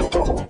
Mitchell.